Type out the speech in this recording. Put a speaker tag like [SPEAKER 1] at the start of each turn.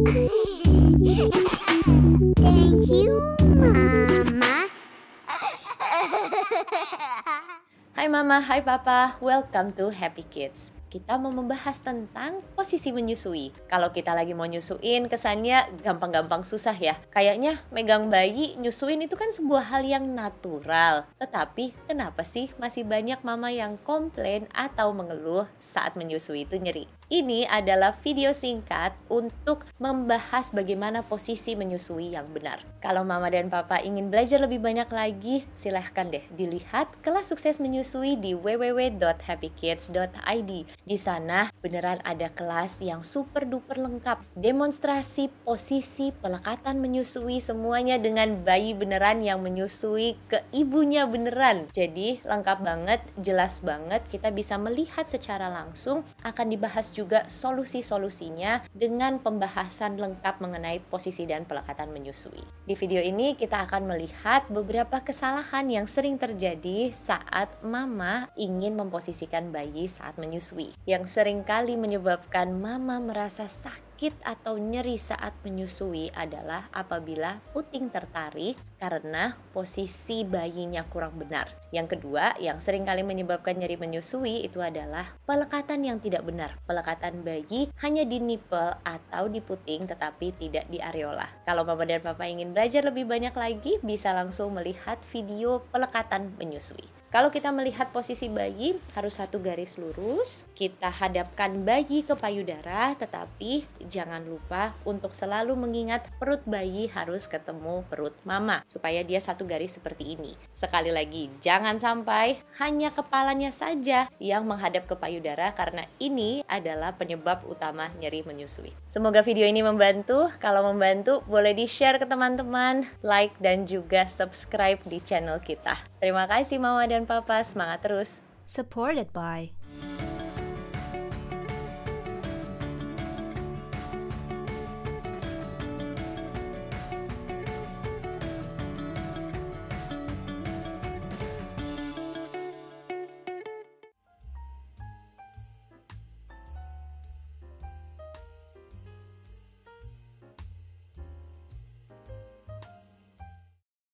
[SPEAKER 1] Thank you, Mama.
[SPEAKER 2] Hai Mama, hai Papa, welcome to Happy Kids. Kita mau membahas tentang posisi menyusui. Kalau kita lagi mau nyusuin, kesannya gampang-gampang susah ya. Kayaknya megang bayi, nyusuin itu kan sebuah hal yang natural. Tetapi kenapa sih masih banyak mama yang komplain atau mengeluh saat menyusui itu nyeri? Ini adalah video singkat untuk membahas bagaimana posisi menyusui yang benar. Kalau mama dan papa ingin belajar lebih banyak lagi, silahkan deh dilihat kelas sukses menyusui di www.happykids.id. Di sana beneran ada kelas yang super duper lengkap, demonstrasi posisi pelekatan menyusui semuanya dengan bayi beneran yang menyusui ke ibunya beneran. Jadi lengkap banget, jelas banget, kita bisa melihat secara langsung akan dibahas juga juga solusi-solusinya dengan pembahasan lengkap mengenai posisi dan pelekatan menyusui. Di video ini kita akan melihat beberapa kesalahan yang sering terjadi saat mama ingin memposisikan bayi saat menyusui. Yang sering kali menyebabkan mama merasa sakit sakit atau nyeri saat menyusui adalah apabila puting tertarik karena posisi bayinya kurang benar. Yang kedua, yang sering kali menyebabkan nyeri menyusui itu adalah pelekatan yang tidak benar. Pelekatan bayi hanya di nipple atau di puting tetapi tidak di areola. Kalau mama dan papa ingin belajar lebih banyak lagi, bisa langsung melihat video pelekatan menyusui. Kalau kita melihat posisi bayi harus satu garis lurus, kita hadapkan bayi ke payudara tetapi jangan lupa untuk selalu mengingat perut bayi harus ketemu perut mama supaya dia satu garis seperti ini. Sekali lagi, jangan sampai hanya kepalanya saja yang menghadap ke payudara karena ini adalah penyebab utama nyeri menyusui. Semoga video ini membantu. Kalau membantu, boleh di-share ke teman-teman, like dan juga subscribe di channel kita. Terima kasih Mama dan Papas, mga.
[SPEAKER 3] Supported by